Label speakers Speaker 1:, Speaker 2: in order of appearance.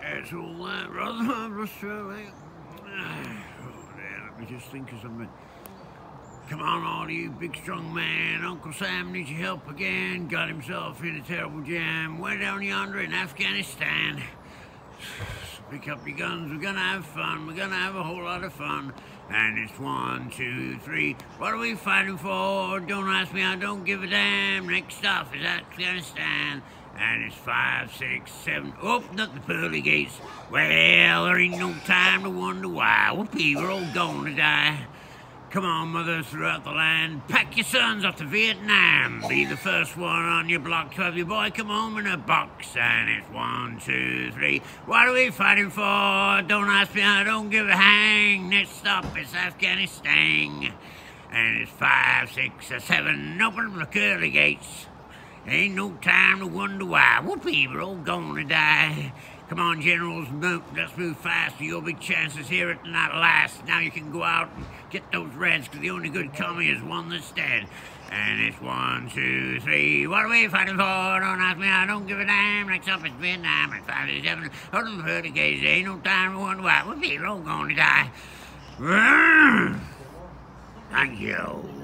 Speaker 1: That's all that, brother. Australia. Oh, let me just think of something. Come on, all you big strong man. Uncle Sam needs your help again. Got himself in a terrible jam. Way down yonder in Afghanistan. Pick up your guns. We're gonna have fun. We're gonna have a whole lot of fun. And it's one, two, three. What are we fighting for? Don't ask me. I don't give a damn. Next stop is Afghanistan. And it's five, six, seven. Oh, not the pearly gates. Well, there ain't no time to wonder why. Whoopee, we're all to die. Come on, mothers throughout the land, pack your sons off to Vietnam. Be the first one on your block to have your boy come home in a box. And it's one, two, three. What are we fighting for? Don't ask me, I don't give a hang. Next stop is Afghanistan. And it's five, six, or seven. Open the curly gates. Ain't no time to wonder why. Whoopee, we're all gonna die. Come on, generals, move, let's move faster. Your big chances here at night last. Now you can go out and get those reds, because the only good commie is one that's dead. And it's one, two, three. What are we fighting for? Don't ask me, I don't give a damn. Next up is Vietnam at 57. Hold on, the gaze. Ain't no time to wonder why. We're all going to die. Thank you.